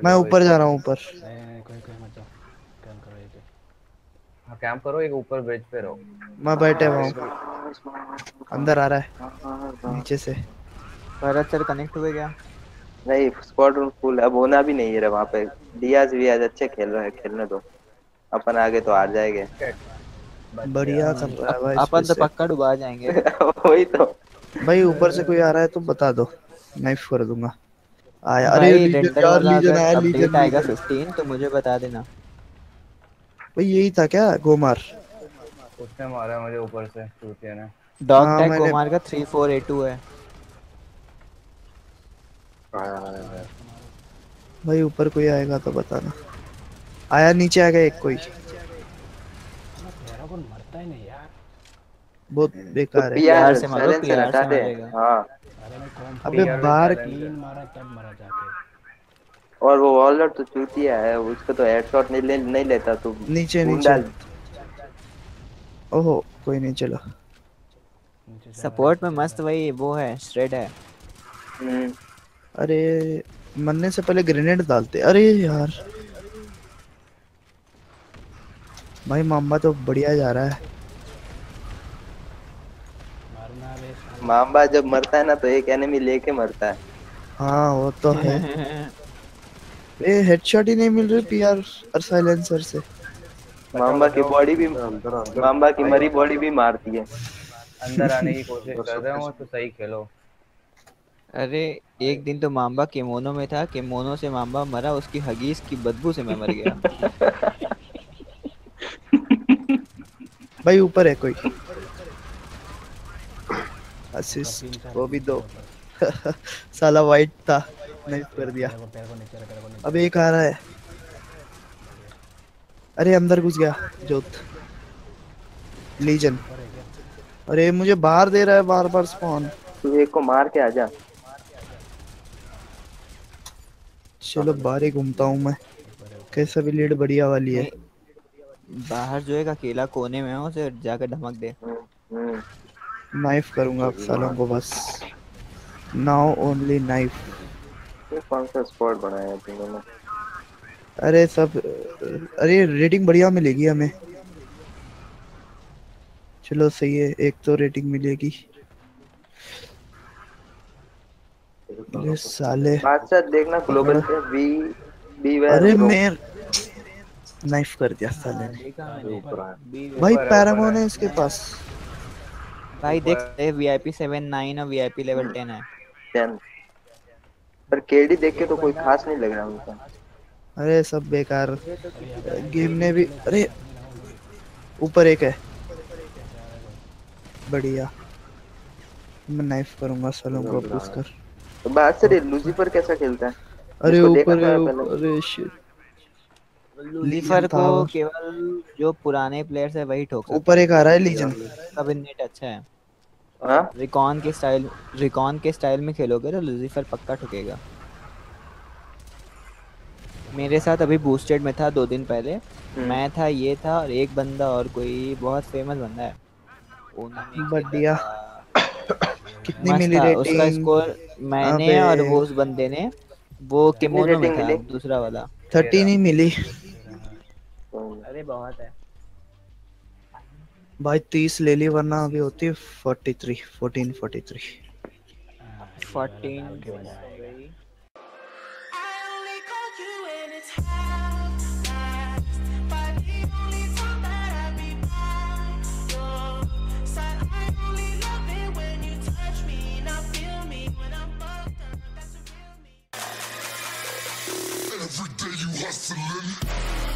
ऊपर मैं ऊपर जा रहा हूँ ऊपर। नहीं नहीं नहीं, कोई कोई मत जाओ। कैंप करो ये हाँ कैंप करो एक ऊपर ब्रिज पे रहो। मैं बैठे हुआ हूँ। अंदर आ रहा है नीचे से। भरत सर कनेक्ट हुए क्या? नहीं स्क्वाड रूम फुल अब होना भी नहीं है रे वहाँ पे। डियाज भी आज अच्छे खेल रहे हैं खेलने दो। अपन आगे तो हार जाएँगे। बढ़िया कर रहा है भाई अपन तो पक्का डुबा जाएँगे। वही तो। भाई ऊपर से कोई आ रहा है तो बता दो। नाइफ कर दूँगा। आया अरे लीजन यार लीजन आया लीजन आएगा लीजन। 15 तो मुझे बता देना। भाई यही था क्या गोमार? उसने मारा मुझे ऊपर से चूतिया ने। डॉग हाँ, टैग मैंने- कुमार का 3482 है। भाई ऊपर कोई आएगा तो बताना। आया नीचे आ गया एक कोई मरता ही नहीं यार। बहुत तो बेकार है। पीआर से मारो, साइलेंसर PR हटा से दे। हाँ। अबे बाहर तीन मारा तब मरा जाके। और वो वॉलर तो चूतिया है उसको तो हेडशॉट नहीं ले, नहीं लेता तू। नीचे नीचे। ओहो कोई नहीं चलो। सपोर्ट में मस्त वही वो है श्रेड है। हम्म, अरे मरने से पहले ग्रेनेड डालते। अरे यार। भाई मामा तो बढ़िया जा रहा है। मारना बे साला। मामा जब मरता है ना तो एक एनिमी लेके मरता है। हाँ वो तो है। ए हेडशॉट ही नहीं मिल रही पीआर और साइलेंसर से। मामा की बॉडी भी अंदर अंदर मामा की मरी बॉडी भी मारती है। अंदर आने की कोशिश कर रहे हो तो सही खेलो। अरे एक दिन तो माम्बा केमोनो में था केमोनो से माम्बा मरा उसकी हगीज की बदबू से मैं मर गया। भाई ऊपर है कोई? असिस्ट वो भी दो साला वाइट था नहीं कर दिया अब एक आ रहा है अरे अंदर घुस गया जोत लीजन अरे मुझे बाहर दे रहा है बार बार स्पॉन तू एक को मार के आजा चलो बाहर ही घूमता हूँ मैं। कैसा भी लीड बढ़िया वाली है। बाहर जो है अकेला कोने में है उसे जाकर धमक दे। हम्म, हम्म। नाइफ करूँगा अब सालों को बस। नाउ ओनली नाइफ ये कौन सा स्पॉट बनाया है तुम लोगों ने अरे सब अरे रेटिंग बढ़िया मिलेगी हमें। चलो सही है एक तो रेटिंग मिलेगी। अरे साले। बादशाह देखना ग्लोबल पे बी बी अरे मैं नाइफ कर दिया साले ने। भाई है, पैरागोन है है। इसके पास। भाई देख वीआईपी 79 और वीआईपी लेवल 10 है। टेन पर केडी देख के तो कोई खास नहीं लग रहा उनका अरे सब बेकार। गेम ने भी अरे ऊपर एक है। बढ़िया। मैं नाइफ करूँगा सालों को पुश कर। तो बादशाह ये लूसीफर कैसा खेलता है? अरे ऊपर अरे shit. लूसीफर था को केवल जो पुराने प्लेयर्स है वही ठोक ऊपर एक आ रहा है लीजन हैं। का भी नेट अच्छा है। हाँ? रिकॉन के स्टाइल रिकॉन के स्टाइल में खेलोगे तो लूसीफर पक्का ठुकेगा। मेरे साथ अभी बूस्टेड में था दो दिन पहले। मैं था ये था और एक बंदा और कोई बहुत फ़ेमस बंदा है। बढ़िया। कितनी मिली था, उसका स्कोर मैंने और वो उस बंदे ने वो केमोनो में था दूसरा वाला। थर्टी नहीं मिली। अरे बहुत है। भाई तीस ले ली वरना अभी होती forty three fourteen forty three fourteen Every.